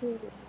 对